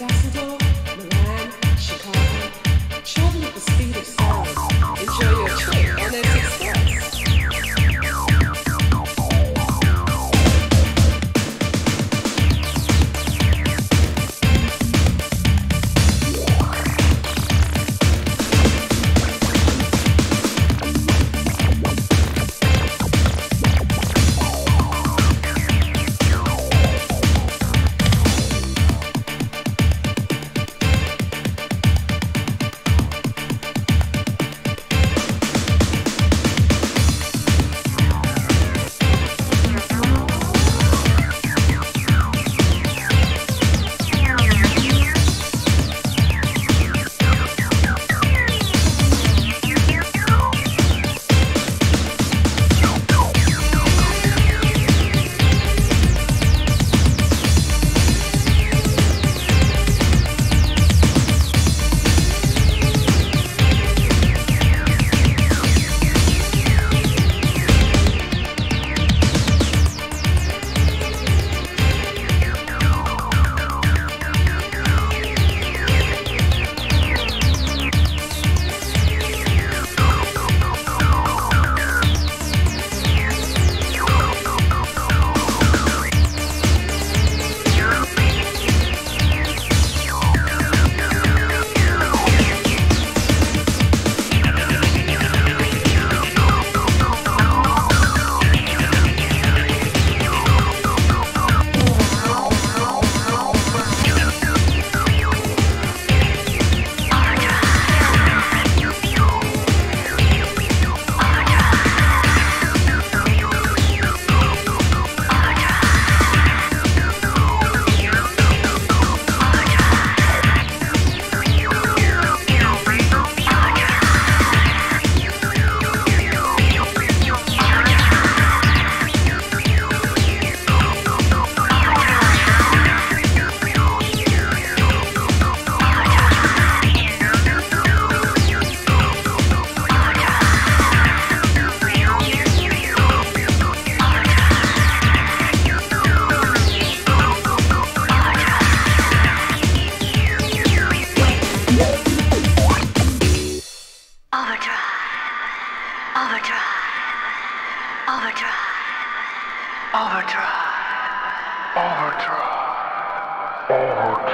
加州 Overdrive. Overdrive. Overdrive. Overdrive. Overdrive.